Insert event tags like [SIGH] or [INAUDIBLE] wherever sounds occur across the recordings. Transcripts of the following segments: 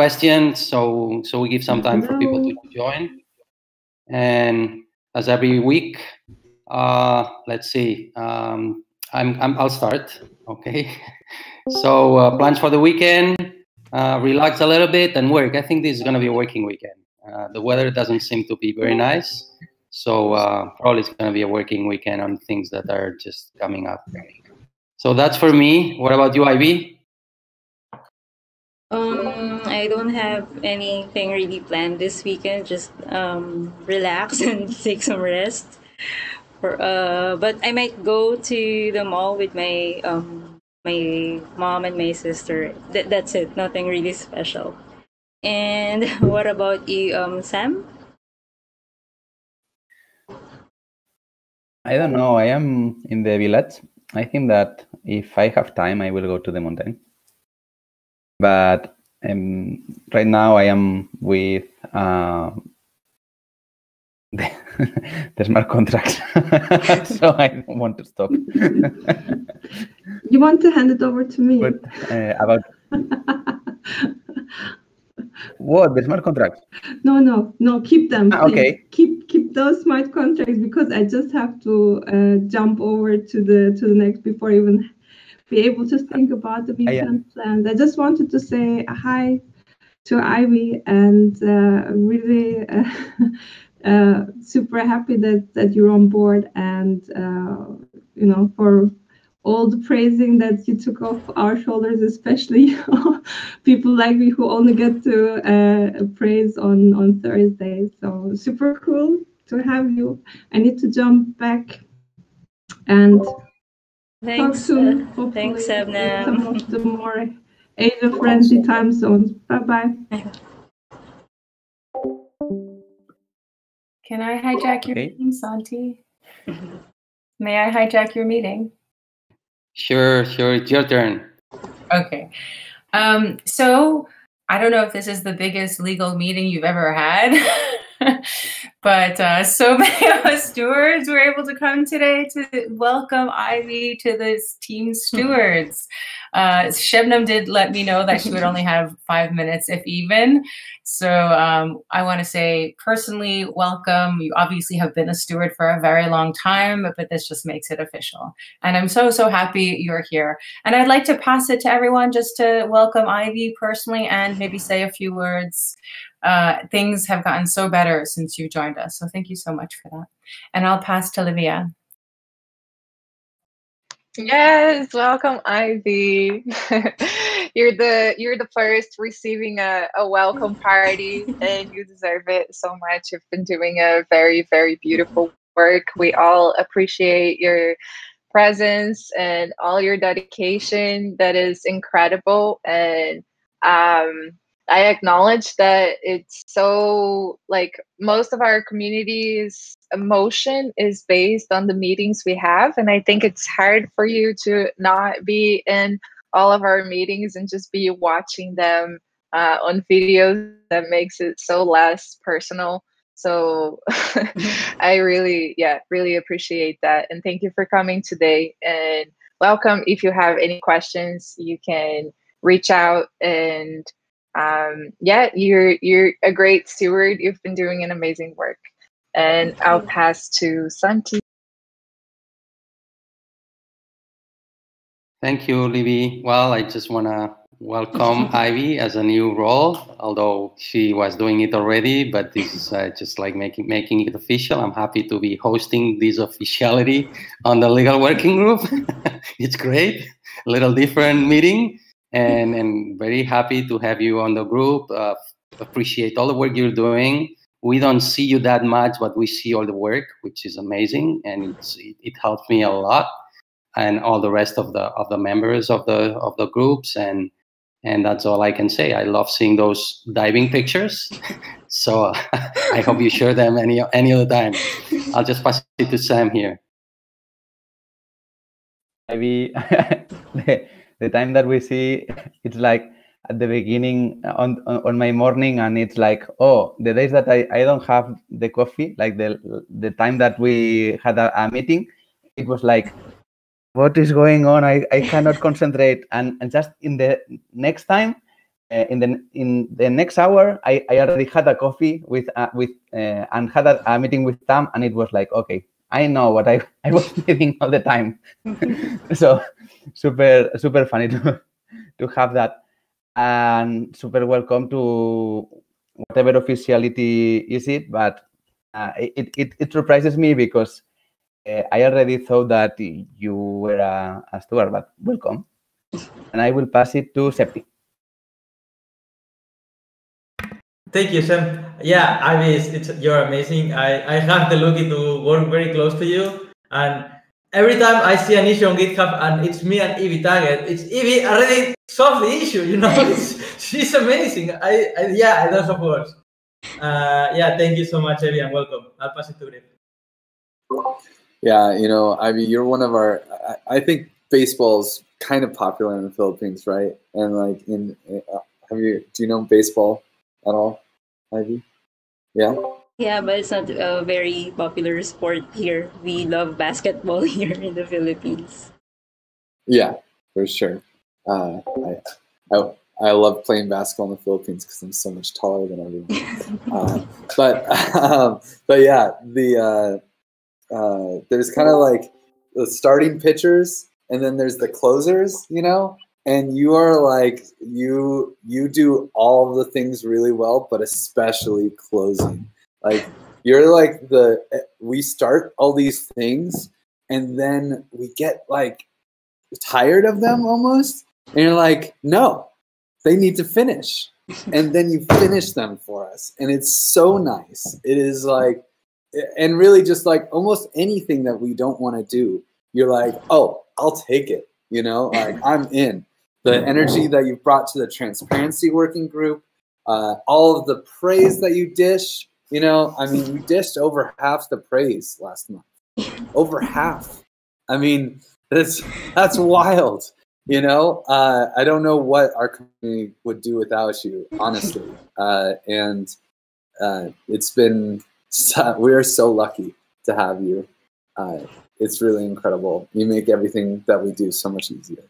questions. So so we give some time for people to join. And as every week, uh, let's see. Um, I'm, I'm I'll start. Okay. [LAUGHS] So uh, plans for the weekend. Uh, relax a little bit and work. I think this is going to be a working weekend. Uh, the weather doesn't seem to be very nice. So uh, probably it's going to be a working weekend on things that are just coming up. So that's for me. What about you, Ivy? Um, I don't have anything really planned this weekend. Just um, relax [LAUGHS] and take some rest. For, uh, but I might go to the mall with my um, my mom and my sister. Th- that's it. Nothing really special. And [LAUGHS] what about you, um, Sam? I don't know. I am in the village. I think that if I have time, I will go to the mountain. But um, right now, I am with uh, the, [LAUGHS] the smart contracts, [LAUGHS] so I don't want to stop. You want to hand it over to me? but uh, about what the smart contracts? No, no, no. Keep them. Ah, okay. Keep keep those smart contracts because I just have to uh, jump over to the to the next before even be able to think about the Ah, yeah. plans. I just wanted to say hi to Ivy and uh, really uh, [LAUGHS] uh, super happy that that you're on board and uh, you know for all the praising that you took off our shoulders, especially [LAUGHS] people like me who only get to uh, praise on on Thursdays. So super cool to have you. I need to jump back and Thanks. talk soon. uh, hopefully, thanks, with Sabna. Some of the more Asia-friendly time zones. Bye bye. Can I hijack your Okay. meeting, Santi? May I hijack your meeting? Sure, sure. It's your turn. Okay. Um, so I don't know if this is the biggest legal meeting you've ever had, [LAUGHS] but uh, so [LAUGHS] many of us stewards were able to come today to welcome Ivy to this team [LAUGHS] stewards. Uh, Shebnam did let me know that she would only have five minutes, if even. So um, I want to say personally, welcome. You obviously have been a steward for a very long time, but this just makes it official. And I'm so, so happy you're here. And I'd like to pass it to everyone just to welcome Ivy personally and maybe say a few words. Uh, things have gotten so better since you joined us. So thank you so much for that. And I'll pass to Livia. Yes, welcome, Ivy. [LAUGHS] you're the you're the first receiving a, a welcome party, [LAUGHS] and you deserve it so much. You've been doing a very very beautiful work. We all appreciate your presence and all your dedication. That is incredible, and um, I acknowledge that it's so like most of our community's emotion is based on the meetings we have. And I think it's hard for you to not be in all of our meetings and just be watching them uh, on videos that makes it so less personal. So [LAUGHS] I really, yeah, really appreciate that. And thank you for coming today. And welcome. If you have any questions, you can reach out and um, yeah, you're you're a great steward. You've been doing an amazing work. And I'll pass to Santi. Thank you, Libby. Well, I just want to welcome [LAUGHS] Ivy as a new role, although she was doing it already, but this is uh, just like making making it official. I'm happy to be hosting this officiality on the legal working group. [LAUGHS] it's great, a little different meeting, and and very happy to have you on the group. Uh, appreciate all the work you're doing. We don't see you that much, but we see all the work, which is amazing, and it's, it, it helps me a lot and all the rest of the of the members of the of the groups and and that's all I can say. I love seeing those diving pictures, [LAUGHS] so uh, [LAUGHS] I hope you share them any any other time. I'll just pass it to Sam here. maybe [LAUGHS] the, time that we see it's like at the beginning on, on on my morning and it's like oh the days that i i don't have the coffee like the the time that we had a, a meeting it was like what is going on? I i cannot [LAUGHS] concentrate. And, and just in the next time uh, in the in the next hour, I, I already had a coffee with uh, with uh, and had a, a, meeting with Tam, and it was like, okay, I know what I, [LAUGHS] I was [LAUGHS] needing all the time. [LAUGHS] so super super funny to to have that, and super welcome to whatever officiality is it, but uh, it, it it surprises me because uh, I already thought that you were a, a steward, but welcome, and I will pass it to Septi. Thank you, Sam. Yeah, I mean, it's, it's, you're amazing. I, I have the lucky to work very close to you. And every time I see an issue on GitHub and it's me and Evie tagged, it's Evie already solved the issue. You know, [LAUGHS] she's amazing. I, I, yeah, I don't support. Uh, yeah, thank you so much, Evie, and welcome. I'll pass it to Griff. Yeah, you know, I mean, you're one of our. I, I think baseball's kind of popular in the Philippines, right? And like in, uh, have you? Do you know baseball? At all, Ivy? Yeah. Yeah, but it's not a very popular sport here. We love basketball [LAUGHS] here in the Philippines. Yeah, for sure. Uh, I, I, I love playing basketball in the Philippines because I'm so much taller than everyone. [LAUGHS] uh, but um, but yeah, the uh, uh, there's kind of like the starting pitchers, and then there's the closers. You know, and you are like you you do all the things really well but especially closing. Like you're like the we start all these things and then we get like tired of them almost. And you're like no they need to finish. [LAUGHS] And then you finish them for us. And it's so nice. It is like and really just like almost anything that we don't want to do you're like oh i'll take it you know? Like i'm in the energy that you've brought to the transparency working group, uh, all of the praise that you dish. You know, I mean, you dished over half the praise last month. Over half. I mean, that's that's wild. You know, uh, I don't know what our company would do without you, honestly. [LAUGHS] Uh, and uh, it's been so, [LAUGHS] we are so lucky to have you. Uh, it's really incredible. You make everything that we do so much easier.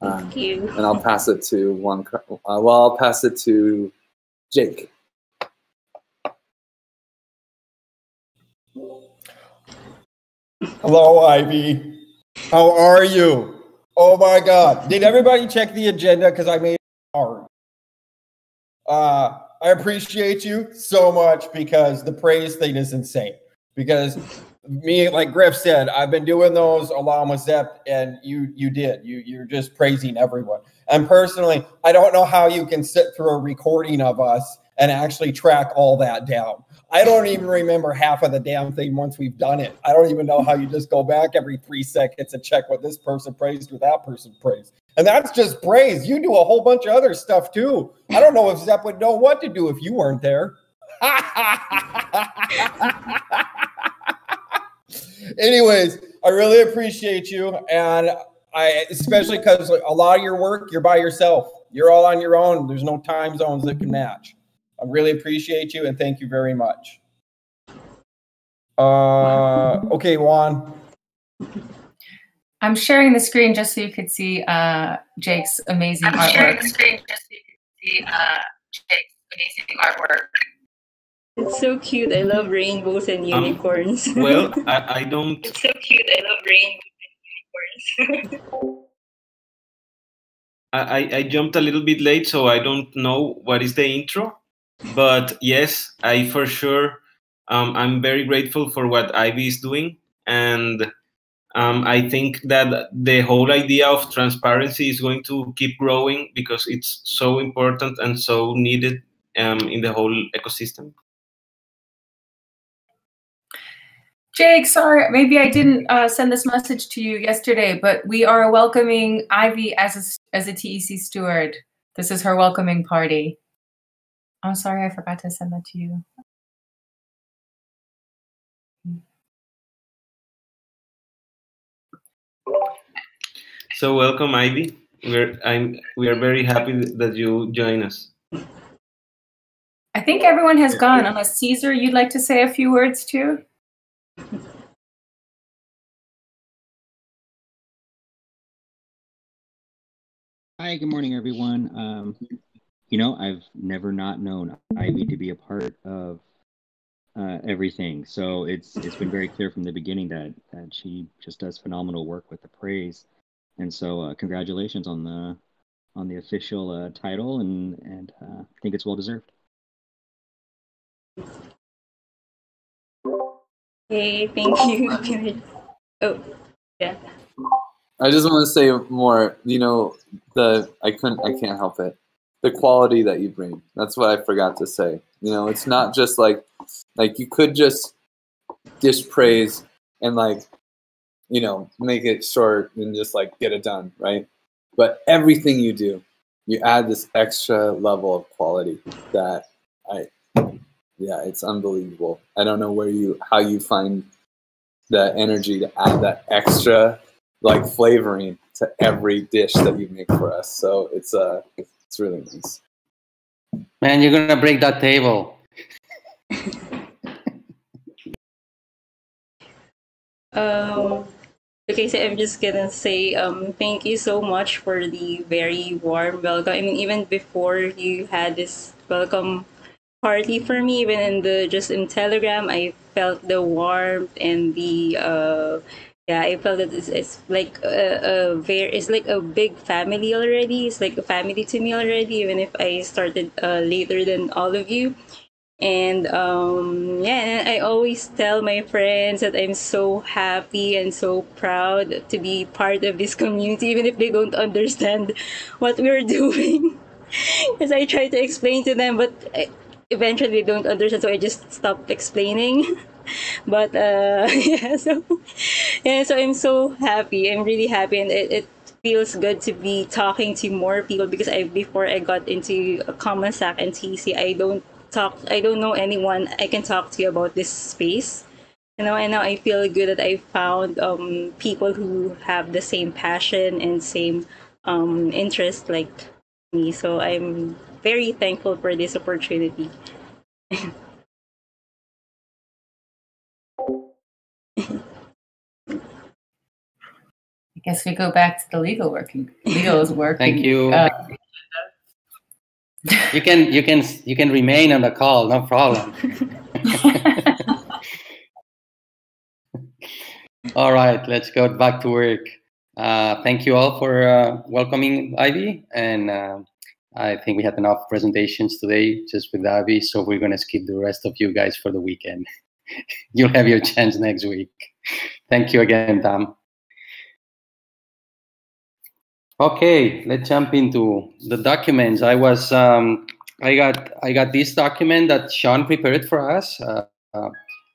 Thank um, you. And I'll pass it to one. Uh, well, I'll pass it to Jake. Hello, Ivy. How are you? Oh my God! Did everybody check the agenda? Because I made it hard. Uh, I appreciate you so much because the praise thing is insane. Because me, like Griff said, I've been doing those along with Zep, and you you did. You you're just praising everyone. And personally, I don't know how you can sit through a recording of us and actually track all that down. I don't even remember half of the damn thing once we've done it. I don't even know how you just go back every three seconds and check what this person praised or that person praised. And that's just praise. You do a whole bunch of other stuff too. I don't know if Zep would know what to do if you weren't there. [LAUGHS] Anyways, I really appreciate you, and I especially because a lot of your work you're by yourself. You're all on your own. There's no time zones that can match. I really appreciate you and thank you very much. Uh, okay, Juan. I'm sharing the screen just so you could see uh, Jake's amazing I'm artwork. sharing the screen just so you could see uh, Jake's amazing artwork. It's so cute. I love rainbows and um, unicorns. Um, [LAUGHS] well, I, I don't. It's so cute. I love rainbows and unicorns. [LAUGHS] I, I jumped a little bit late, so I don't know what is the intro. But yes, I for sure, um, I'm very grateful for what Ivy is doing. And um, I think that the whole idea of transparency is going to keep growing because it's so important and so needed um, in the whole ecosystem. Jake, sorry, maybe I didn't uh, send this message to you yesterday, but we are welcoming Ivy as a, as a TEC steward. This is her welcoming party. I'm sorry, I forgot to send that to you. So welcome, Ivy. We're I'm we are very happy that you join us. I think everyone has gone, unless Caesar, you'd like to say a few words too. Hi, good morning, everyone. Um, you know, I've never not known Ivy to be a part of uh, everything. So it's it's been very clear from the beginning that that she just does phenomenal work with the praise. And so uh, congratulations on the on the official uh, title, and and uh, I think it's well deserved. Hey, thank you. [LAUGHS] oh, yeah. I just want to say more. You know, the I couldn't, I can't help it. The quality that you bring. That's what I forgot to say. You know, it's not just like, like you could just dish praise and like, you know, make it short and just like get it done, right? But everything you do, you add this extra level of quality that I, yeah, it's unbelievable. I don't know where you, how you find the energy to add that extra like flavoring to every dish that you make for us. So it's uh it's really nice. Man, you're gonna break that table. um okay, so I'm just gonna say um thank you so much for the very warm welcome. I mean even before you had this welcome party for me, even in the just in Telegram, I felt the warmth and the uh yeah i felt that it's, it's like a, a very it's like a big family already. It's like a family to me already even if i started uh, later than all of you. And um yeah and i always tell my friends that i'm so happy and so proud to be part of this [LAUGHS] community even if they don't understand [LAUGHS] what we're [LAUGHS] doing. Because i try to explain to them but eh, eventually they don't understand so i just stop explaining [LAUGHS] but uh, [LAUGHS] yeah, so yeah, so I'm so happy. I'm really happy, and it, it feels good to be talking to more people because I before I got into Commons Stack and TC, I don't talk. I don't know anyone I can talk to about this space. You know, and now I feel good that I found um, people who have the same passion and same um, interest like me. So I'm very thankful for this opportunity. I guess we go back to the legal working. Legal is working. Thank you. Uh, you can you can you can remain on the call, no problem. [LAUGHS] all right, let's go back to work. Uh, thank you all for uh, welcoming Ivy, and uh, I think we had enough presentations today just with Ivy, so we're gonna skip the rest of you guys for the weekend. [LAUGHS] You'll have your chance next week. Thank you again, Tom. Okay, let's jump into the documents. I was um, I got I got this document that Sean prepared for us. Uh, uh,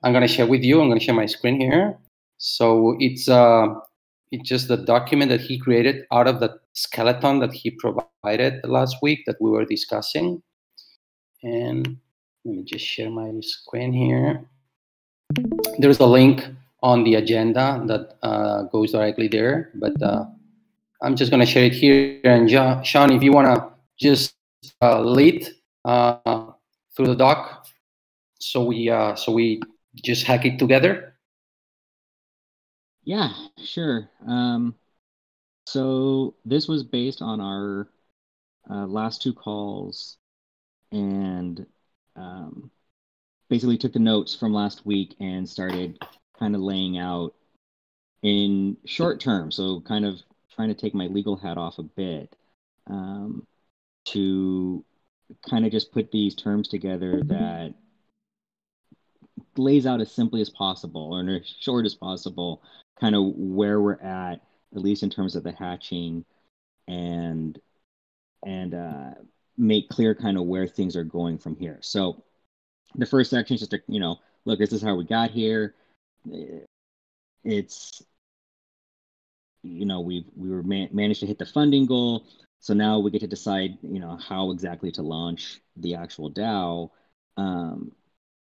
I'm gonna share with you. I'm gonna share my screen here. So it's uh, it's just the document that he created out of the skeleton that he provided last week that we were discussing. And let me just share my screen here. There's a link on the agenda that uh, goes directly there, but uh, I'm just going to share it here. And Sean, if you want to just uh, lead uh, through the doc, so we uh, so we just hack it together. Yeah, sure. Um, so this was based on our uh, last two calls, and um, basically took the notes from last week and started kind of laying out in short term. So kind of trying to take my legal hat off a bit um, to kind of just put these terms together that lays out as simply as possible or as short as possible kind of where we're at at least in terms of the hatching and and uh, make clear kind of where things are going from here. So the first section is just to you know look this is how we got here. It's you know we we were man- managed to hit the funding goal. So now we get to decide you know how exactly to launch the actual dao. Um,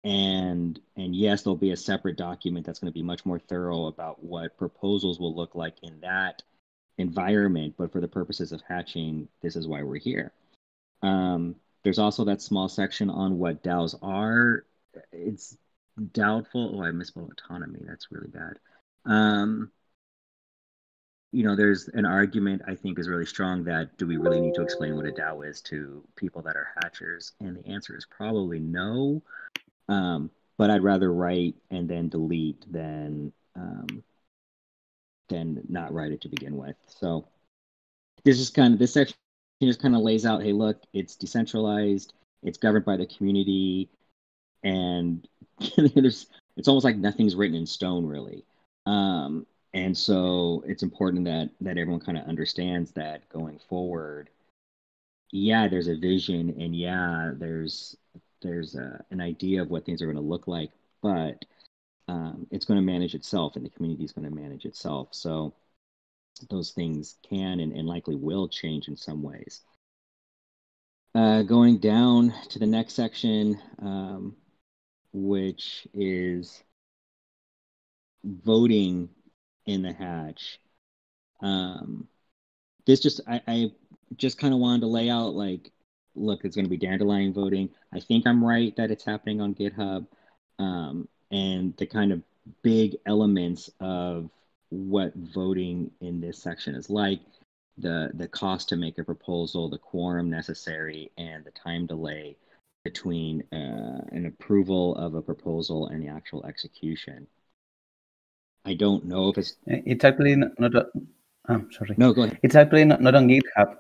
and and yes there'll be a separate document that's going to be much more thorough about what proposals will look like in that environment but for the purposes of hatching this is why we're here um, there's also that small section on what DAOs are. It's doubtful. Oh, I misspelled autonomy. That's really bad. Um, you know, there's an argument I think is really strong that do we really need to explain what a DAO is to people that are hatchers? And the answer is probably no. Um, but I'd rather write and then delete than um, than not write it to begin with. So this is kind of this section just kind of lays out, hey, look, it's decentralized, it's governed by the community, and [LAUGHS] there's it's almost like nothing's written in stone really. Um, and so it's important that that everyone kind of understands that going forward yeah there's a vision and yeah there's there's a, an idea of what things are going to look like but um, it's going to manage itself and the community is going to manage itself so those things can and, and likely will change in some ways uh, going down to the next section um, which is voting in the hatch. Um, this just I, I just kind of wanted to lay out like, look, it's going to be dandelion voting. I think I'm right that it's happening on GitHub, um, and the kind of big elements of what voting in this section is like the the cost to make a proposal the quorum necessary and the time delay between uh, an approval of a proposal and the actual execution I don't know if it's. It's actually not. not a, I'm sorry. No, go ahead. It's actually not, not on GitHub.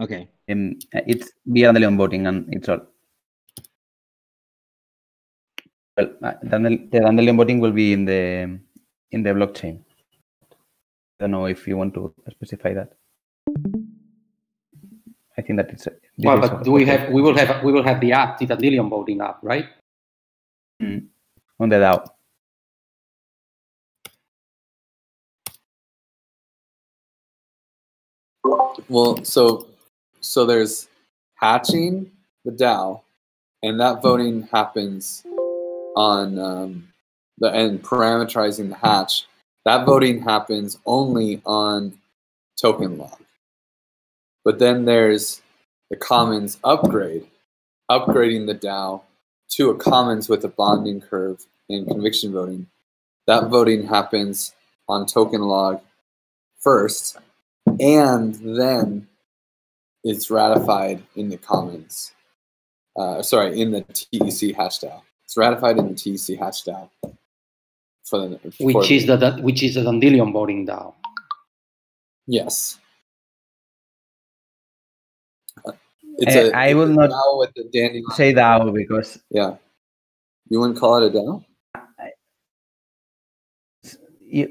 Okay. Um, it's via Dandelion voting and it's all. Well, uh, the Dandelion voting will be in the in the blockchain. I don't know if you want to specify that. I think that it's. Well, but do we have? We will have. We will have the app, the Dandelion voting app, right? Mm. On the DAO. Well, so so there's hatching the DAO, and that voting happens on um, the and parameterizing the hatch. That voting happens only on Tokenlog. But then there's the commons upgrade, upgrading the DAO to a commons with a bonding curve in conviction voting. That voting happens on Tokenlog first, and then it's ratified in the Commons. Uh, sorry, in the TEC hatch DAO. It's ratified in the TEC hatch DAO. For the, for which is the, the which is the Dandelion voting DAO. Yes. It's uh, a, I will not DAO with the dandelion. say DAO because yeah, you wouldn't call it a DAO.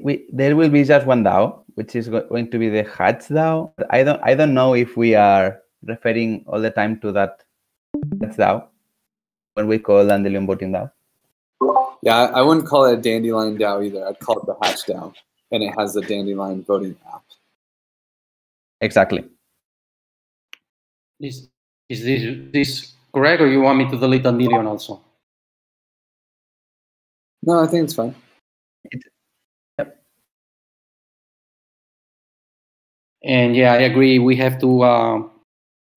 we, there will be just one DAO, which is going to be the Hatch DAO. I don't I don't know if we are referring all the time to that Hatch DAO when we call Dandelion voting DAO. Yeah, I wouldn't call it a Dandelion DAO either. I'd call it the Hatch DAO, and it has the Dandelion voting app. Exactly. Is is this this correct, or you want me to delete Dandelion also? No, I think it's fine. It, And yeah, I agree. We have to. Uh,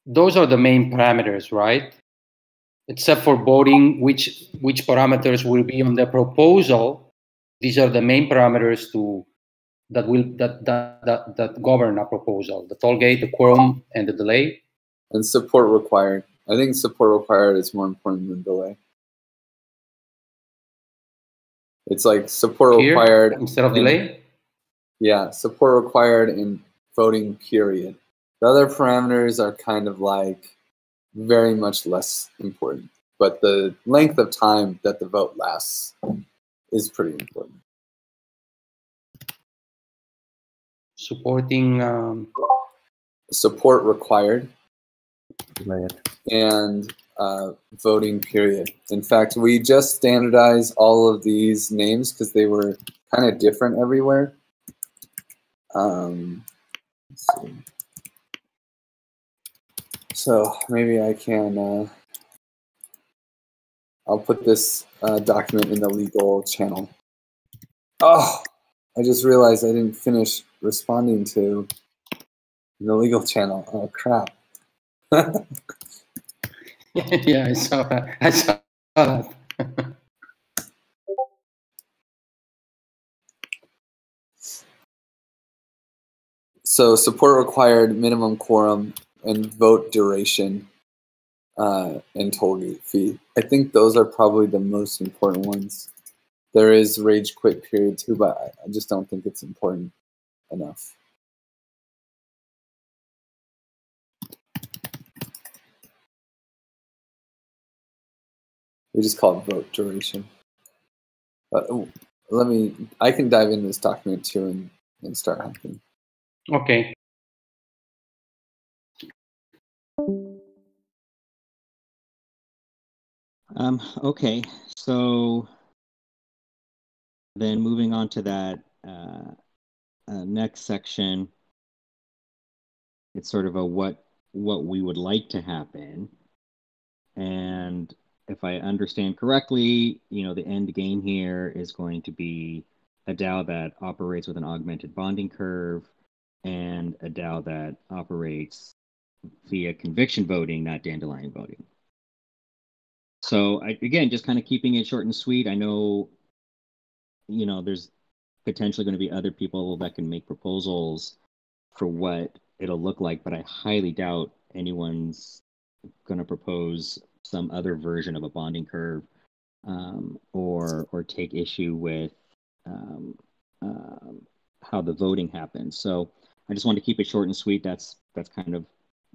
those are the main parameters, right? Except for voting, which which parameters will be on the proposal. These are the main parameters to that will that that that, that govern a proposal: the toll gate, the quorum, and the delay. And support required. I think support required is more important than delay. It's like support Here, required instead of delay. Yeah, support required in voting period. The other parameters are kind of like very much less important, but the length of time that the vote lasts is pretty important. Supporting um... support required right. and uh, voting period. In fact, we just standardized all of these names because they were kind of different everywhere. Um, so maybe I can, uh, I'll put this uh, document in the legal channel. Oh, I just realized I didn't finish responding to the legal channel. Oh, crap. [LAUGHS] [LAUGHS] yeah, I saw that. I saw that. So support required, minimum quorum, and vote duration, uh, and tollgate fee. I think those are probably the most important ones. There is rage quit period too, but I, just don't think it's important enough. We just call it vote duration. But let me, I can dive into this document too and, and start hacking. Okay. Um, okay, so then moving on to that uh, uh, next section, it's sort of a what what we would like to happen, and if I understand correctly, you know, the end game here is going to be a DAO that operates with an augmented bonding curve and a DAO that operates via conviction voting, not dandelion voting. So I, again, just kind of keeping it short and sweet. I know, you know, there's potentially going to be other people that can make proposals for what it'll look like, but I highly doubt anyone's going to propose some other version of a bonding curve um, or or take issue with um, um, how the voting happens. So I just want to keep it short and sweet. That's that's kind of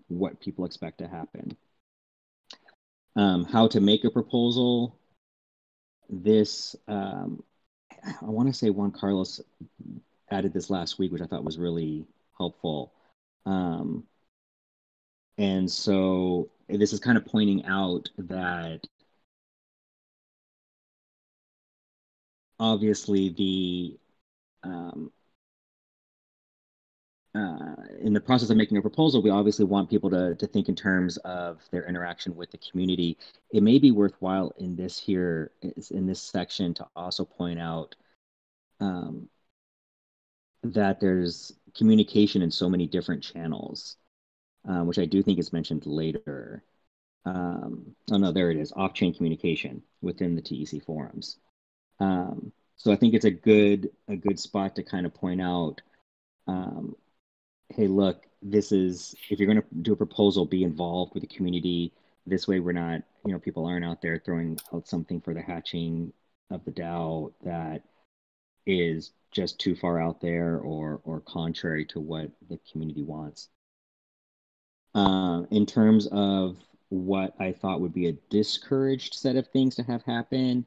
what people expect to happen. Um, how to make a proposal. This um, I want to say Juan Carlos added this last week, which I thought was really helpful. Um, and so this is kind of pointing out that obviously the um, uh, in the process of making a proposal, we obviously want people to, to think in terms of their interaction with the community. It may be worthwhile in this here, in this section, to also point out um, that there's communication in so many different channels, um, which I do think is mentioned later. Um, oh no, there it is, off-chain communication within the TEC forums. Um, so I think it's a good a good spot to kind of point out um, hey, look, this is if you're going to do a proposal, be involved with the community. This way, we're not, you know, people aren't out there throwing out something for the hatching of the DAO that is just too far out there or or contrary to what the community wants. Uh, in terms of what I thought would be a discouraged set of things to have happen,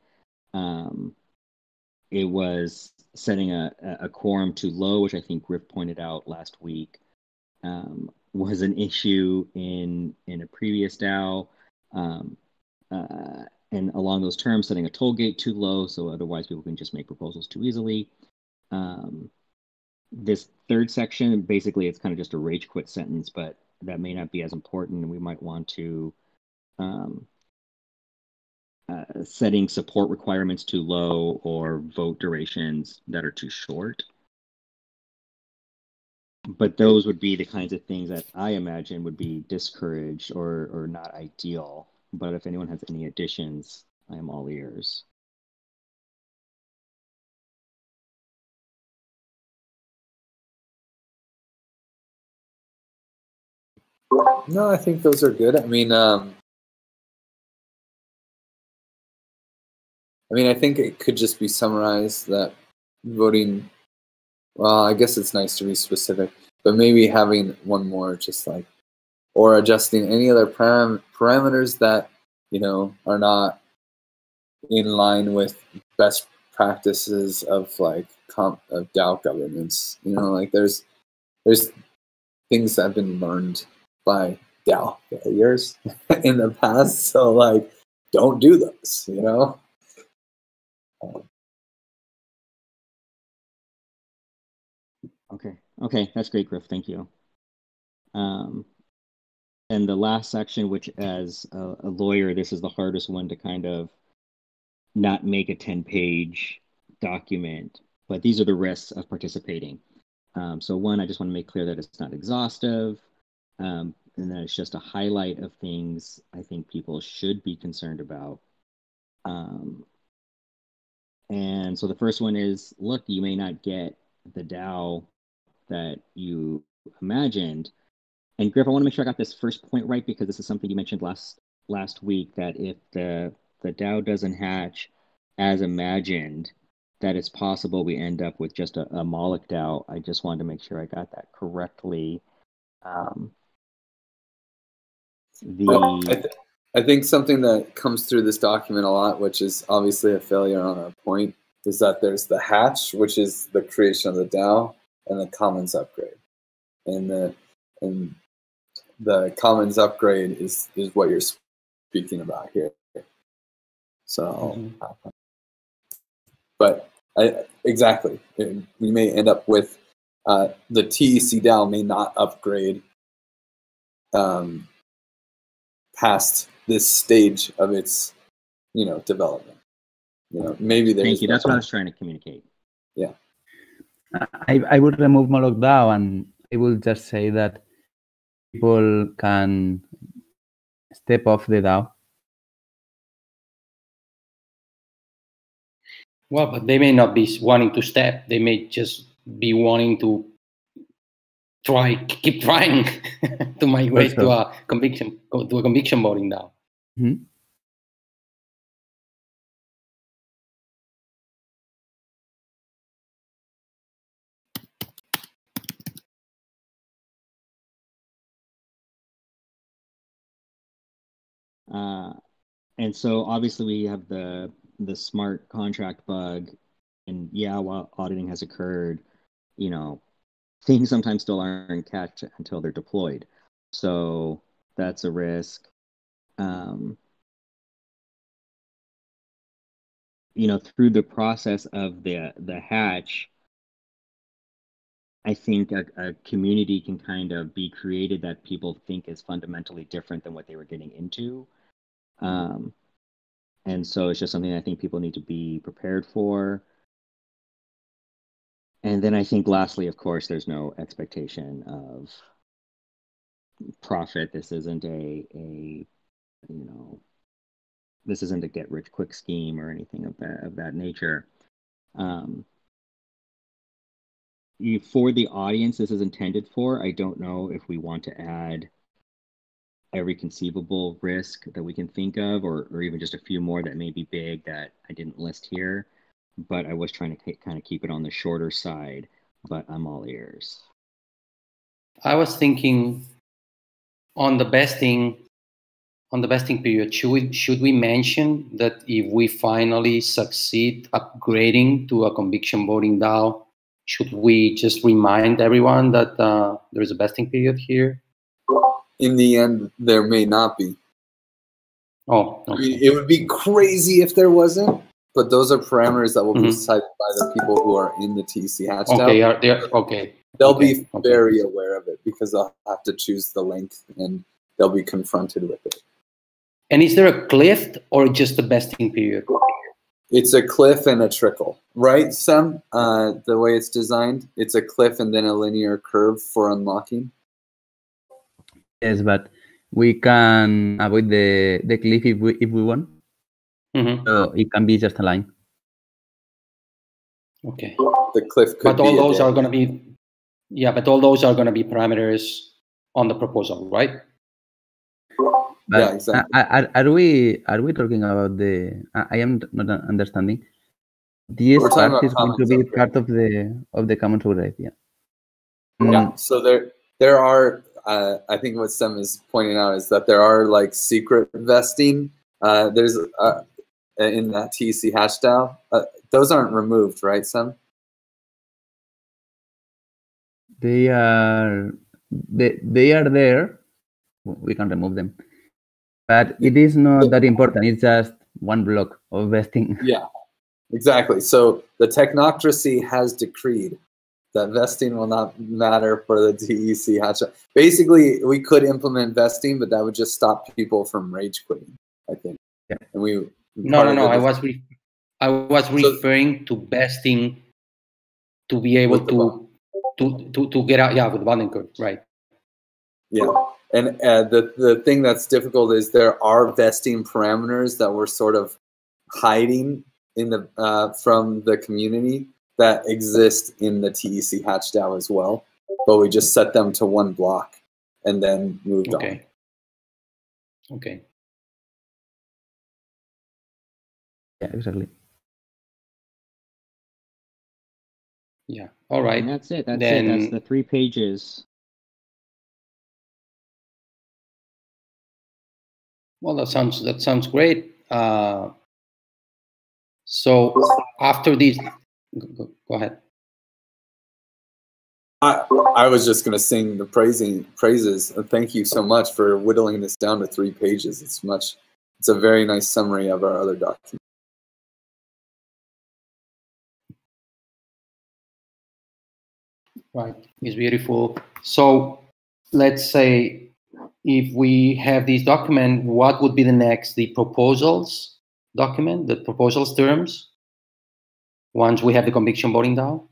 um, it was setting a, a quorum too low, which I think Griff pointed out last week, um, was an issue in in a previous DAO. Um, uh, and along those terms, setting a toll gate too low, so otherwise people can just make proposals too easily. Um, this third section, basically, it's kind of just a rage quit sentence, but that may not be as important, and we might want to um, uh, setting support requirements too low or vote durations that are too short. But those would be the kinds of things that I imagine would be discouraged or, or not ideal. But if anyone has any additions, I am all ears. No, I think those are good. I mean, um, I mean, I think it could just be summarized that voting. Well, I guess it's nice to be specific, but maybe having one more, just like, or adjusting any other param- parameters that you know are not in line with best practices of like comp of DAO governance. You know, like there's there's things that have been learned by DAO failures [LAUGHS] in the past. So like, don't do those. You know. Okay. Okay, that's great, Griff. Thank you. Um, and the last section, which as a, a, lawyer, this is the hardest one to kind of not make a 10 page document, but these are the risks of participating. Um, so one, I just want to make clear that it's not exhaustive, um, and that it's just a highlight of things I think people should be concerned about. Um, and so the first one is look, you may not get the DAO that you imagined. And Griff, I want to make sure I got this first point right because this is something you mentioned last last week that if the the DAO doesn't hatch as imagined, that it's possible we end up with just a, a Moloch DAO. I just wanted to make sure I got that correctly. Um, the Well, I, th- I think something that comes through this document a lot, which is obviously a failure on our point, is that there's the hatch, which is the creation of the DAO, and the commons upgrade. And the and the commons upgrade is is what you're speaking about here. So, uh, but I, exactly, we may end up with uh, the TEC DAO may not upgrade um, past this stage of its you know development you know maybe there's thank you. That's what I was trying to communicate. yeah I, I would remove Moloch DAO and I will just say that people can step off the DAO. Well, but they may not be wanting to step. They may just be wanting to try, keep trying [LAUGHS] to migrate to a conviction to a conviction voting now. Mhm. Uh, and so obviously we have the the smart contract bug, and yeah, while auditing has occurred, you know, things sometimes still aren't catch until they're deployed. So that's a risk. Um, you know, through the process of the the hatch, I think a, a community can kind of be created that people think is fundamentally different than what they were getting into. Um, and so it's just something I think people need to be prepared for. And then I think, lastly, of course, there's no expectation of profit. This isn't a a you know this isn't a get rich quick scheme or anything of that of that nature. Um, for the audience this is intended for, I don't know if we want to add every conceivable risk that we can think of, or, or even just a few more that may be big that I didn't list here. But I was trying to kind of keep it on the shorter side, but I'm all ears. I was thinking on the vesting on the vesting period, should we should we mention that if we finally succeed upgrading to a conviction voting DAO, should we just remind everyone that uh, there is a vesting period here? in the end there may not be Oh, I mean, it would be crazy if there wasn't but those are parameters that will be Mhm. decided by the people who are in the TC hatch okay, are they okay? They'll okay, be okay. very aware of it because they'll have to choose the length and they'll be confronted with it. And is there a cliff or just a vesting period? It's a cliff and a trickle, right, Some Uh, the way it's designed, it's a cliff and then a linear curve for unlocking. Yes, but we can avoid the, the cliff if we if we want. Mhm. So it can be just a line. Okay, The cliff could but all be a those are going to be, yeah, but all those are going to be parameters on the proposal, right? But Yeah, exactly. Are, are, we are we talking about the? I am not understanding. This We're part is going to be upgrade. part of the of the common upgrade. Yeah. Yeah. Mm, So there, there are. Uh, I think what Sam is pointing out is that there are like secret vesting. Uh, there's uh, in that TC hatch DAO. Uh, those aren't removed, right, Sam? They are they they are there. We can remove them, but it is not that important. It's just one block of vesting. [LAUGHS] Yeah, exactly. So the technocracy has decreed that vesting will not matter for the TEC hatch. Basically, we could implement vesting, but that would just stop people from rage quitting. I think. Yeah. And we. No, no, no. I was re- I was So- referring to vesting to be able With the bond. to, to to to get out. Yeah, with the bonding curve, right? Yeah, and uh, the the thing that's difficult is there are vesting parameters that we're sort of hiding in the uh, from the community that exist in the TEC hatch DAO as well. but we just set them to one block and then moved on. Okay. Okay. Yeah, exactly. Yeah. All right. And that's it. That's it. That's the three pages. Well, that sounds that sounds great. Uh, so after these, go, go- ahead. I, I was just going to sing the praising praises. Uh, Thank you so much for whittling this down to three pages. It's much. It's a very nice summary of our other document. Right. It's beautiful. So let's say if we have this document, what would be the next? The proposals document, the proposals terms. Once we have the conviction voting down?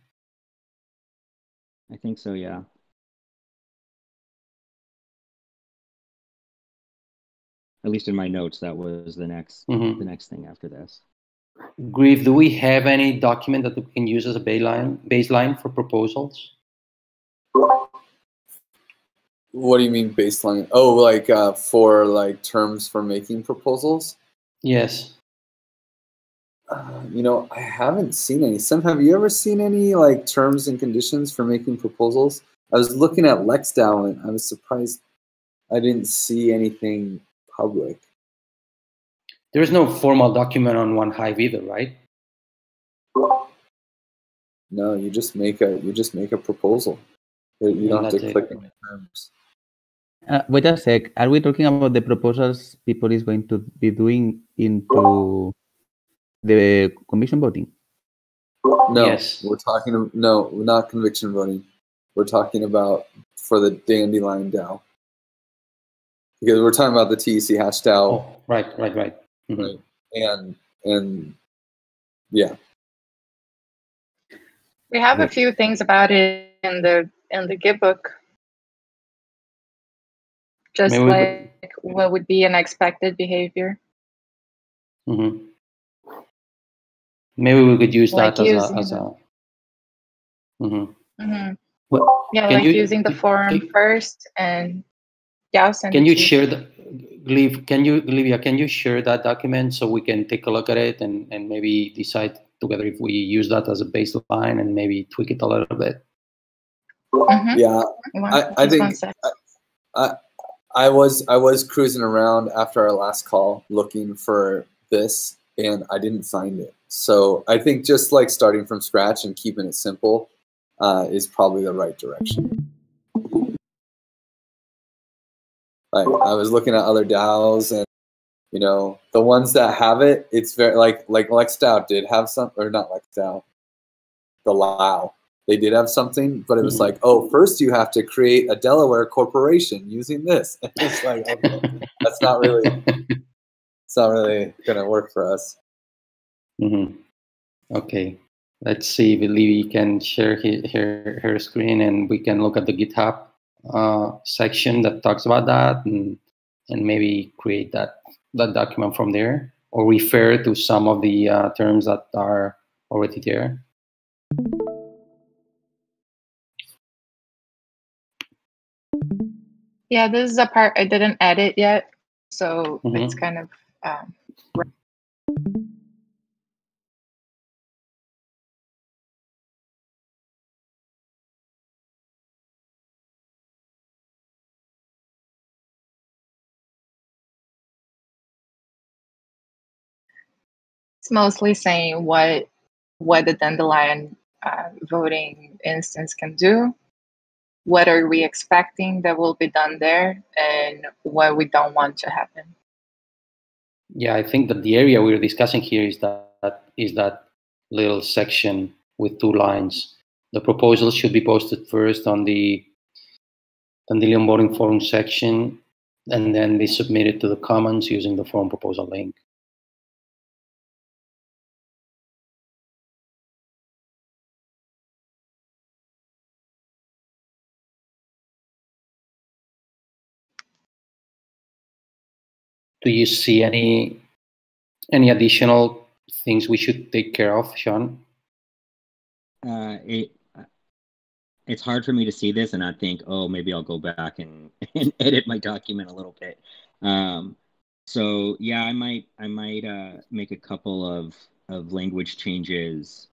I think so, yeah. At least in my notes, that was the next Mhm. the next thing after this. Griff, do we have any document that we can use as a baseline baseline for proposals? What do you mean baseline? Oh, like uh, for like terms for making proposals? Yes. Uh, you know, I haven't seen any. Some have you ever seen any like terms and conditions for making proposals? I was looking at LexDAO and I was surprised I didn't see anything public. There is no formal document on 1Hive either, right? No, you just make a you just make a proposal. You don't have to it. click on terms. Uh, wait a sec. Are we talking about the proposals people is going to be doing into the conviction voting? No, Yes. we're talking. No, not conviction voting. We're talking about for the dandelion DAO because we're talking about the TEC hatch DAO, Oh, right, right, right. Mhm. right? And and yeah, We have a few things about it in the in the Git book. Just Maybe we could- like what would be an expected behavior. Mhm. Maybe we could use Like that as a as the- a. Mhm. hmm Well, Yeah, Can like you- using the can- forum can- first and yeah, I'll send Can you to share the, Liv, can you, Livia, can you share that document so we can take a look at it and, and maybe decide together if we use that as a baseline and maybe tweak it a little bit? Mhm. yeah. I- I think- sec. I was I was cruising around after our last call looking for this, and I didn't find it. So I think just like starting from scratch and keeping it simple uh, is probably the right direction. Like I was looking at other DAOs, and you know the ones that have it, it's very like like LexDAO did have some, or not LexDAO, the LAO. They did have something, but it was Mhm. like, oh, first you have to create a Delaware corporation using this. [LAUGHS] it's like, okay, that's not really, it's not really gonna work for us. Mhm. Okay, let's see if Livy can share her, her, her screen and we can look at the GitHub uh, section that talks about that and, and maybe create that, that document from there or refer to some of the uh, terms that are already there. Yeah, this is a part I didn't edit yet, so Mhm. it's kind of um, it's mostly saying what what the dandelion uh, voting instance can do what are we expecting that will be done there and what we don't want to happen Yeah, I think that the area we're discussing here is that is that little section with two lines. The proposal should be posted first on the Dandelion Voting Forum section and then be submitted to the Commons using the forum proposal link. Do you see any any additional things we should take care of, Sean? Uh, it, it's hard for me to see this and I think, oh, maybe I'll go back and, [LAUGHS] and edit my document a little bit. Um, so yeah, I might I might uh, make a couple of of language changes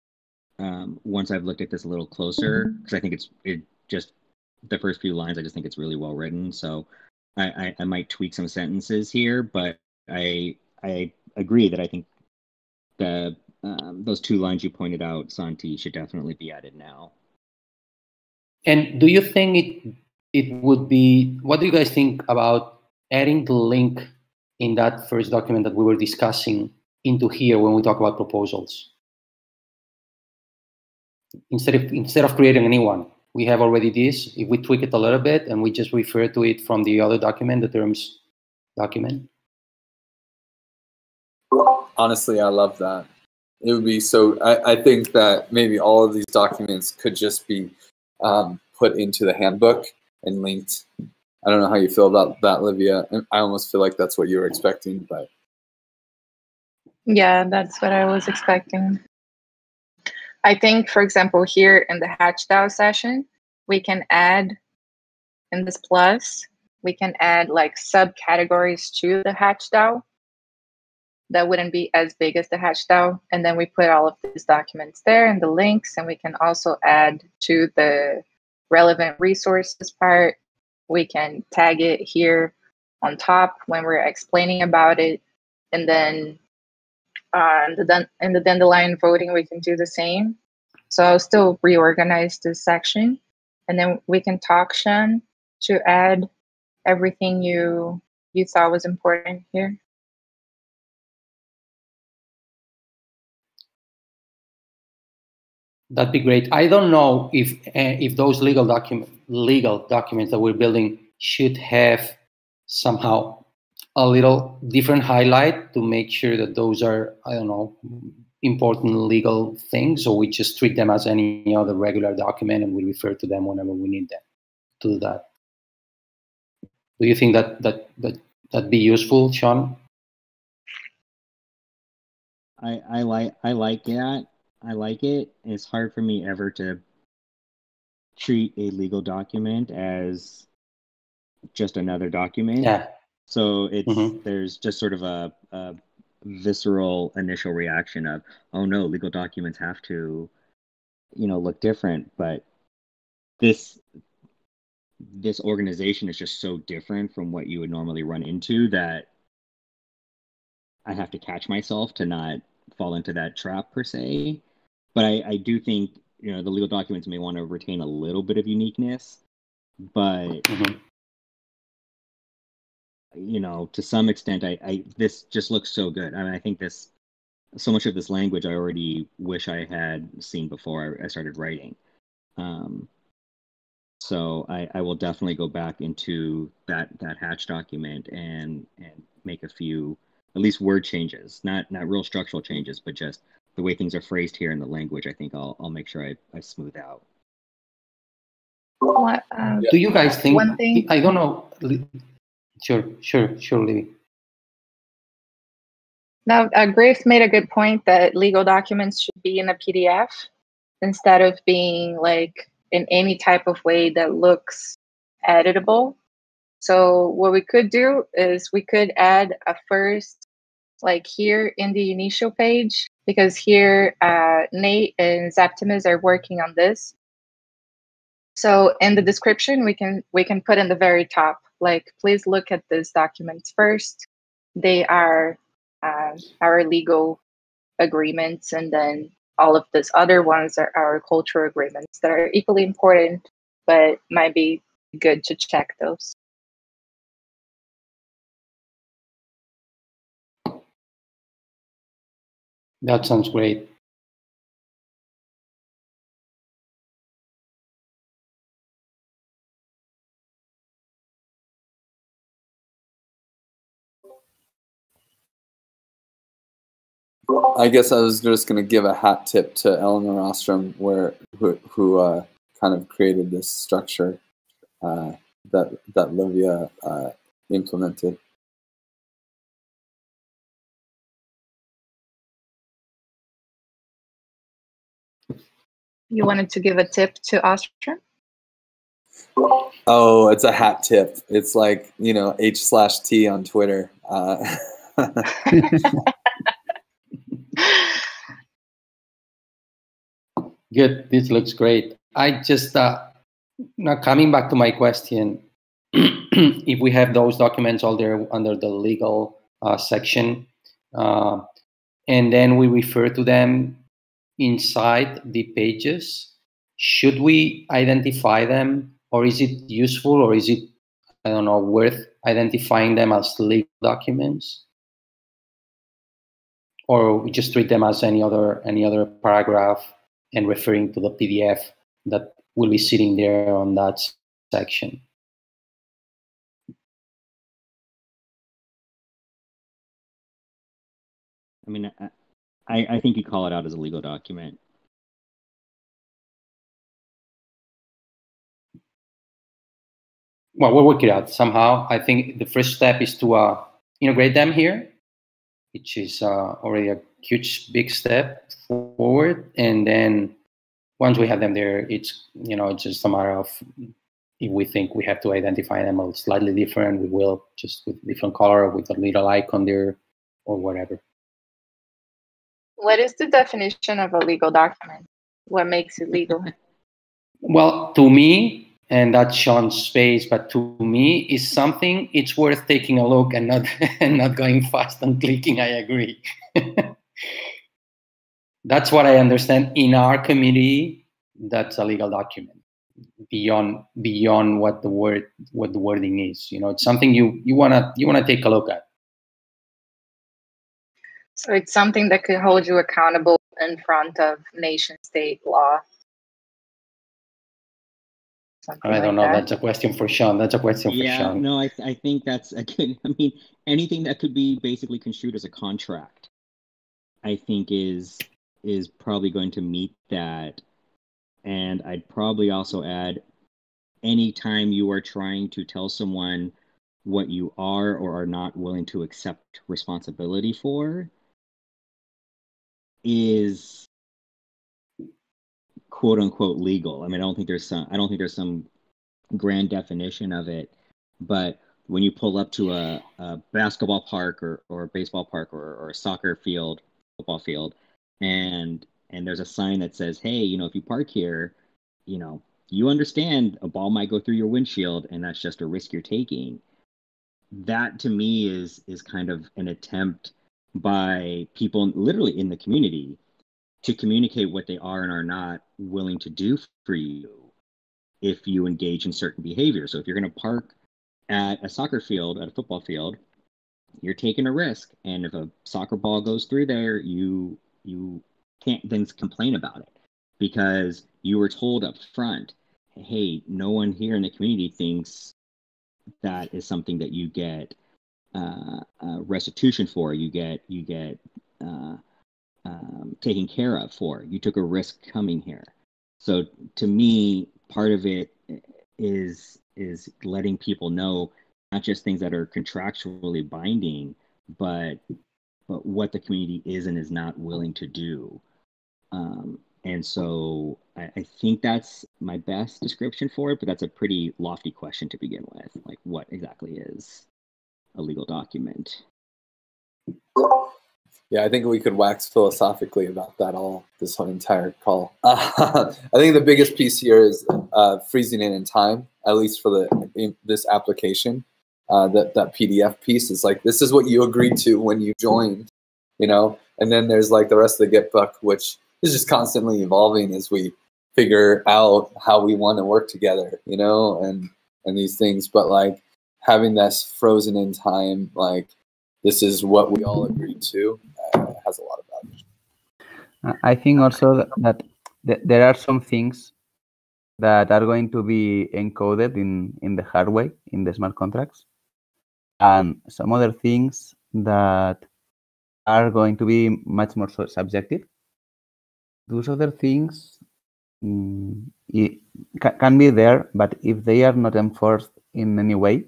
um, once I've looked at this a little closer because I think it's it just the first few lines. I just think it's really well written. So I, I, I might tweak some sentences here, but I I agree that I think the um, those two lines you pointed out, Santi, should definitely be added now. And do you think it it would be? What do you guys think about adding the link in that first document that we were discussing into here when we talk about proposals? Instead of instead of creating a new one, we have already this. If we tweak it a little bit and we just refer to it from the other document, the terms document. Honestly, I love that. It would be so. I, I think that maybe all of these documents could just be um, put into the handbook and linked. I don't know how you feel about that, Livia. I almost feel like that's what you were expecting, but yeah, that's what I was expecting. I think, for example, here in the HatchDAO session, we can add in this plus, we can add like subcategories to the HatchDAO that wouldn't be as big as the HatchDAO. And then we put all of these documents there and the links, and we can also add to the relevant resources part. We can tag it here on top when we're explaining about it. And then uh, in, the, the dandelion voting, we can do the same. So I'll still reorganize this section. And then we can talk, Sean, to add everything you you thought was important here. That'd be great. I don't know if uh, if those legal document legal documents that we're building should have somehow a little different highlight to make sure that those are I don't know important legal things, or we just treat them as any other regular document and we refer to them whenever we need them to do that. Do you think that that that that'd be useful, Sean? I I like I like that. I like it. It's hard for me ever to treat a legal document as just another document. Yeah. So it's Mm-hmm. there's just sort of a, a visceral initial reaction of, oh no, legal documents have to, you know, look different. But this this organization is just so different from what you would normally run into that I have to catch myself to not fall into that trap per se. But I, I do think you know the legal documents may want to retain a little bit of uniqueness, but Mhm. You know to some extent I, I this just looks so good. I mean I think this so much of this language I already wish I had seen before I, I started writing. Um, so I, I will definitely go back into that that hatch document and and make a few at least word changes, not not real structural changes, but just the way things are phrased here in the language. I think I'll I'll make sure I, I smooth out. What, um, Do you guys think? One thing- I don't know. Sure, sure, sure, Libby. Now, uh, Grace made a good point that legal documents should be in a PDF instead of being like in any type of way that looks editable. So, what we could do is we could add a first, like here in the initial page, because here uh, Nate and Zeptimus are working on this. So, in the description, we can we can put in the very top, like, please look at these documents first. They are uh, our legal agreements, and then all of these other ones are our cultural agreements that are equally important, but might be good to check those. That sounds great. I guess I was just going to give a hat tip to Elinor Ostrom, where who, who uh, kind of created this structure uh, that that Livia uh, implemented. You wanted to give a tip to Ostrom? Oh, it's a hat tip. It's like you know H slash T on Twitter. [LAUGHS] [LAUGHS] Good. This looks great. I just uh, now coming back to my question. [CLEARS THROAT] if we have those documents all there under the legal uh, section, uh, and then we refer to them inside the pages, should we identify them, or is it useful, or is it I don't know worth identifying them as legal documents? or we just treat them as any other any other paragraph and referring to the PDF that will be sitting there on that section. I mean, I, I think you call it out as a legal document. Well, we'll work it out somehow. I think the first step is to uh, integrate them here, which is uh, already a huge, big step forward. And then once we have them there, it's you know it's just a matter of if we think we have to identify them a slightly different, we will just with different color, with a little icon there, or whatever. What is the definition of a legal document? What makes it legal? [LAUGHS] Well, to me, and that's Sean's space, but to me, is something it's worth taking a look and not [LAUGHS] and not going fast and clicking. I agree. [LAUGHS] that's what I understand in our community. That's a legal document beyond beyond what the word what the wording is. You know, it's something you you wanna you wanna take a look at. So it's something that could hold you accountable in front of nation state law. Something I don't like know. that. That's a question for Sean. That's a question for Yeah, Sean. no, I, I think that's [LAUGHS] a good. I mean, anything that could be basically construed as a contract, I think is is probably going to meet that. And I'd probably also add, anytime you are trying to tell someone what you are or are not willing to accept responsibility for, is quote unquote legal. I mean, I don't think there's some. I don't think there's some grand definition of it, but when you pull up to a, a basketball park or, or a baseball park or, or a soccer field, football field, and and there's a sign that says, "Hey, you know, if you park here, you know, you understand a ball might go through your windshield, and that's just a risk you're taking." That to me is is kind of an attempt by people literally in the community to communicate what they are and are not willing to do for you if you engage in certain behavior. So if you're going to park at a soccer field, at a football field, you're taking a risk, and if a soccer ball goes through there, you you can't then complain about it because you were told up front, hey, no one here in the community thinks that is something that you get uh, uh, restitution for. You get you get uh, um, taken care of for. You took a risk coming here. So to me, part of it is is letting people know not just things that are contractually binding, but but what the community is and is not willing to do. Um, and so I, I think that's my best description for it, but that's a pretty lofty question to begin with. Like, what exactly is a legal document? Yeah, I think we could wax philosophically about that all this whole entire call. [LAUGHS] Uh, I think the biggest piece here is uh, freezing it in time, at least for the in this application. Uh, that that PDF piece is like this is what you agreed to when you joined, you know. And then there's like the rest of the Git book, which is just constantly evolving as we figure out how we want to work together, you know, and and these things. But like having this frozen in time, like this is what we all agreed to, uh, has a lot of value. I think also that, that th- there are some things that are going to be encoded in, in the hardware in the smart contracts, and some other things that are going to be much more so subjective. Those other things mm, can be there, but if they are not enforced in any way,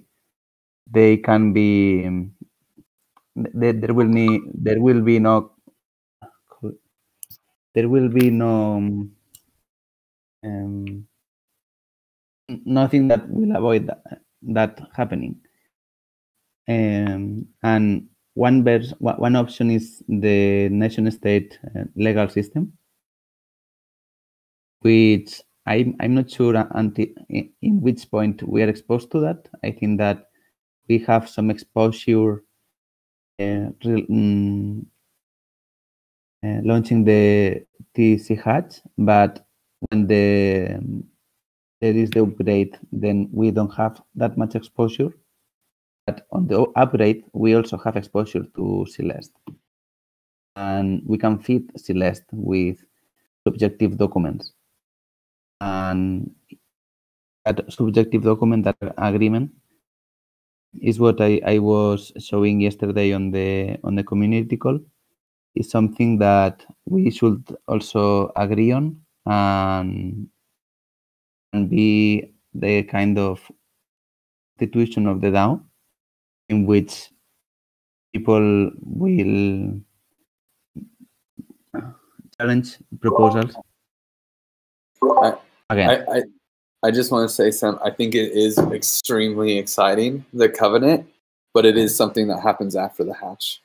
they can be. um, th- There will need. There will be no there will be no um, nothing that will avoid that, that happening. Um, and one vers- one option is the nation state uh, legal system, which I'm, I'm not sure until in which point we are exposed to that. I think that we have some exposure uh, um, uh, launching the TEC hatch, but when the um, there is the upgrade, then we don't have that much exposure. But on the upgrade, we also have exposure to Celeste. And we can feed Celeste with subjective documents. And that subjective document, that agreement, is what I, I was showing yesterday on the on the community call. Is something that we should also agree on and and be the kind of institution of the DAO in which people will challenge proposals. I, Again. I, I, I just want to say, Sam, I think it is extremely exciting, the covenant, but it is something that happens after the hatch.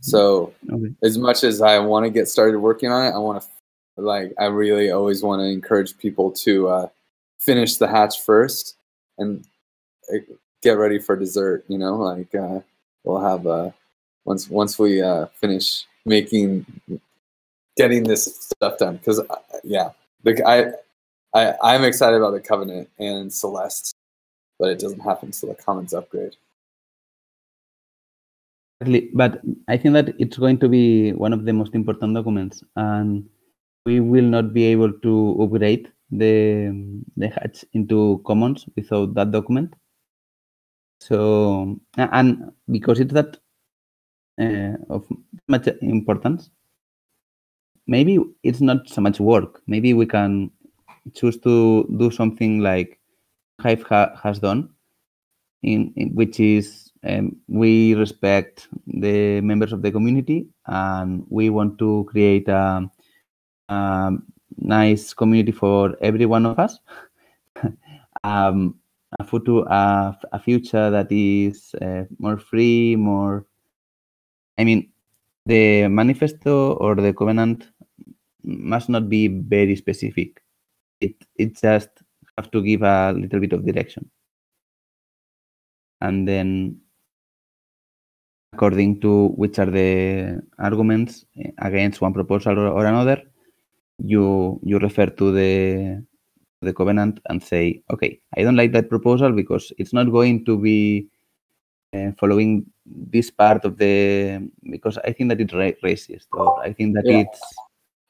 So, Okay. as much as I want to get started working on it, I want to, like, I really always want to encourage people to uh, finish the hatch first and get ready for dessert. You know, like uh, we'll have uh, once once we uh, finish making getting this stuff done. Because yeah, the I. I, I'm excited about the Covenant and Celeste, but it doesn't happen until the Commons upgrade. But I think that it's going to be one of the most important documents, and we will not be able to upgrade the the hatch into commons without that document. So, and because it's that uh, of much importance, maybe it's not so much work. Maybe we can choose to do something like Hive ha- has done, in, in which is um, we respect the members of the community and we want to create a, a nice community for every one of us. [LAUGHS] um, a, future, a, a future that is uh, more free, more. I mean, the manifesto or the covenant must not be very specific. It it just have to give a little bit of direction, and then according to which are the arguments eh, against one proposal or, or another, you you refer to the the covenant and say, okay, I don't like that proposal because it's not going to be uh, following this part of the because I think that it's racist or I think that Yeah. it's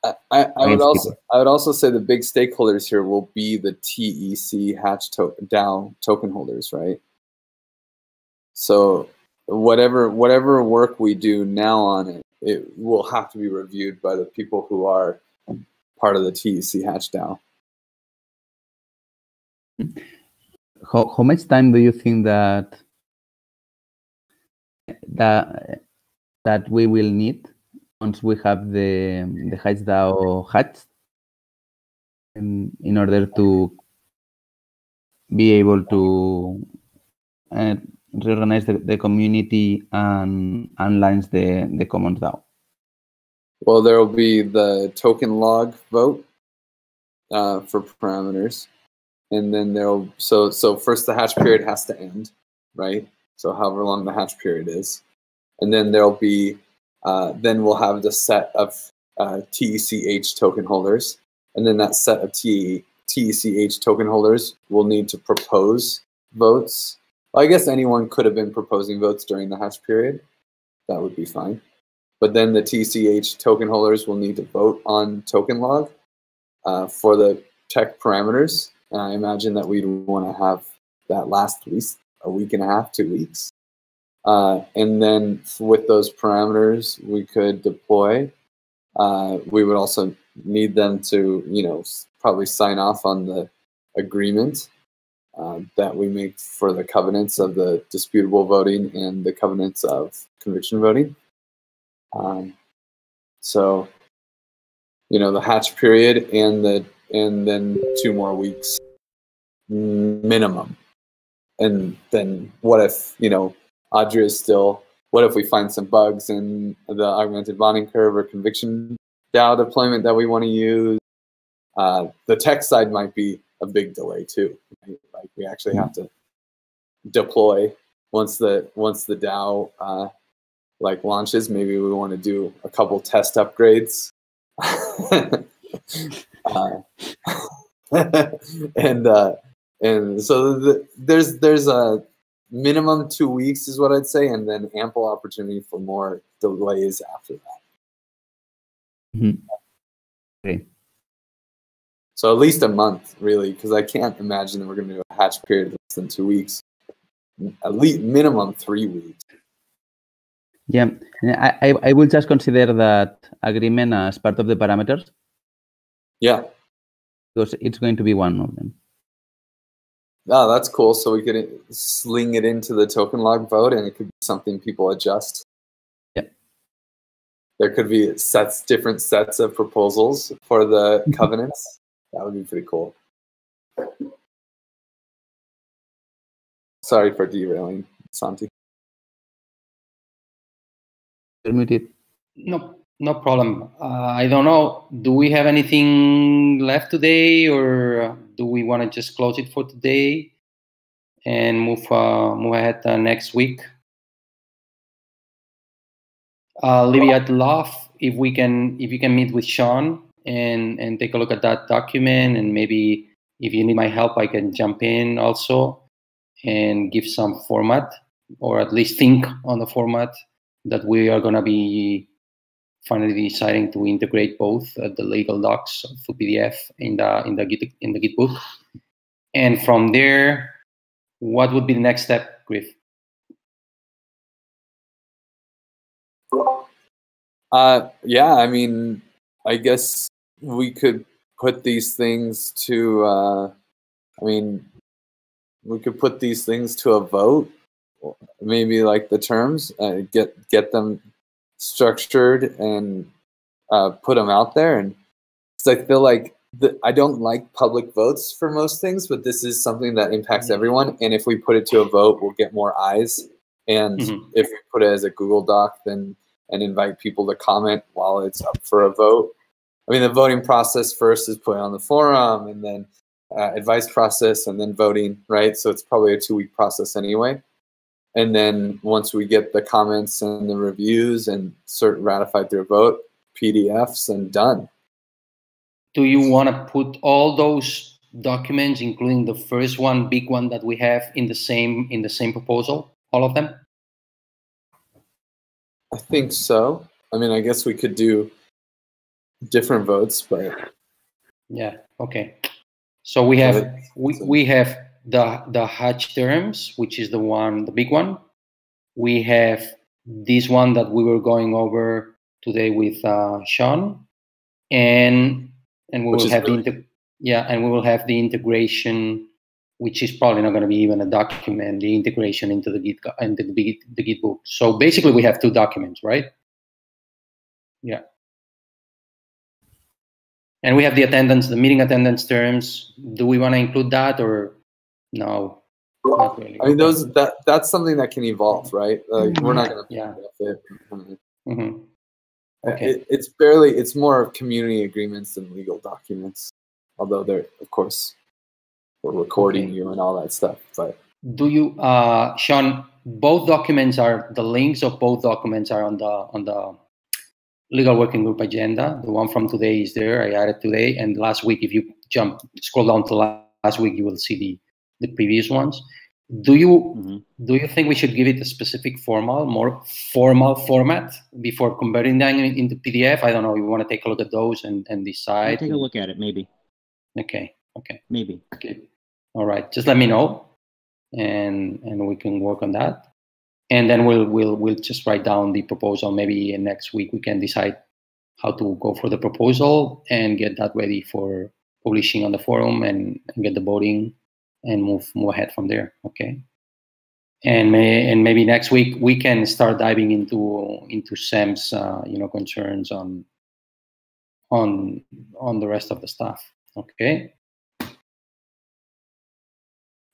I, I, I would also people. I would also say the big stakeholders here will be the TEC hatch to- DAO token holders, right? So whatever whatever work we do now on it, it will have to be reviewed by the people who are part of the TEC hatch DAO. How, how much time do you think that that that we will need once we have the the hatch DAO hatched in, in order to be able to uh, reorganize the, the community and and the the commons DAO? Well, there will be the Tokenlog vote uh, for parameters, and then there'll so so first the hatch period has to end, right? So however long the hatch period is, and then there'll be uh, then we'll have the set of uh, TEC token holders, and then that set of T TEC token holders will need to propose votes. Well, I guess anyone could have been proposing votes during the hatch period. That would be fine. But then the TEC token holders will need to vote on Tokenlog uh, for the TEC parameters. And I imagine that we'd want to have that last at least a week and a half, two weeks. Uh, and then with those parameters, we could deploy. Uh, we would also need them to, you know, probably sign off on the agreement uh, that we make for the covenants of the disputable voting and the covenants of conviction voting. Um, so, you know, the hatch period and the and then two more weeks minimum. And then what if, you know, Audrey is still, what if we find some bugs in the augmented bonding curve or conviction DAO deployment that we want to use? Uh, the tech side might be a big delay too. Like we actually have to deploy once the once the DAO uh, like launches. Maybe we want to do a couple test upgrades. [LAUGHS] uh, [LAUGHS] and uh, and so the, there's there's a minimum two weeks is what I'd say, and then ample opportunity for more delays after that. Mhm. Okay. So at least a month, really, because I can't imagine that we're going to do a hatch period less than two weeks. At least minimum three weeks. Yeah, I, I, I will just consider that agreement as part of the parameters Yeah. because it's going to be one of them. Oh, that's cool. So we could sling it into the Tokenlog vote, and it could be something people adjust. Yeah. There could be sets, different sets of proposals for the [LAUGHS] covenants. That would be pretty cool. Sorry for derailing, Santi. You're muted. No, no problem. Uh, I don't know. Do we have anything left today, or do we want to just close it for today and move uh, move ahead uh, next week? Uh, Libby, I'd love if we can if you can meet with Sean and and take a look at that document, and maybe if you need my help, I can jump in also and give some format, or at least think on the format that we are going to be finally deciding to integrate both uh, the legal docs to PDF in the in the Git in the Git book, and from there, what would be the next step, Griff? Uh, yeah, I mean, I guess we could put these things to. Uh, I mean, we could put these things to a vote. Maybe like the terms, uh, get get them structured and uh, put them out there. And 'cause I feel like the, I don't like public votes for most things, but this is something that impacts everyone. And if we put it to a vote, we'll get more eyes. And Mhm. if we put it as a Google Doc, then and invite people to comment while it's up for a vote. I mean, the voting process first is put on the forum, and then uh, advice process, and then voting, right? So it's probably a two week process anyway. And then once we get the comments and the reviews and cert ratified through a vote, PDFs and done. do you want to put all those documents including the first one big one that we have in the same in the same proposal all of them I think so. I mean, I guess we could do different votes, but yeah okay so we have we, we have the the hatch terms which is the one the big one. We have this one that we were going over today with uh, sean. And and we Which will have really- the yeah and we will have the integration which is probably not going to be even a document the integration into the git into the git, the git book. So basically we have two documents right? Yeah. And we have the attendance the meeting attendance terms. Do we want to include that or no not really I mean, those that that's something that can evolve, right? Like we're not going to yeah it. hmm It, it's barely. It's more of community agreements than legal documents. Although they're, of course, we're recording you and all that stuff. But do you uh sean both documents are the links of both documents are on the on the legal working group agenda the one from today is there i added today and last week if you jump scroll down to last week you will see the the previous ones do you mm-hmm. do you think we should give it a specific formal more formal format before converting them in- into pdf i don't know you want to take a look at those and and I'll decide take a look at it, maybe. okay okay Maybe. Okay. All right. Just let me know, and and we can work on that. And then we'll we'll we'll just write down the proposal. Maybe next week we can decide how to go for the proposal and get that ready for publishing on the forum and, and get the voting and move move ahead from there. Okay. And may, and maybe next week we can start diving into into Sam's uh, you know concerns on on on the rest of the stuff. Okay.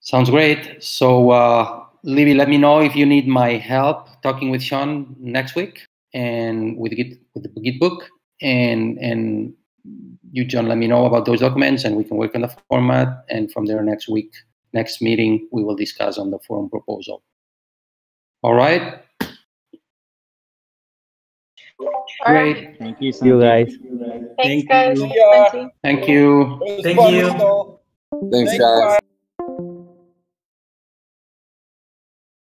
Sounds great. So, uh, Libby, let me know if you need my help talking with Sean next week and with Git with the Git book, and and you, John, let me know about those documents, and we can work on the format. And from there, next week, next meeting, we will discuss on the forum proposal. All right. All right. Great. Thank you, See you guys. Thanks, Thank guys. you. Thank you. Thank you. Thank you. Thanks, Thanks, guys.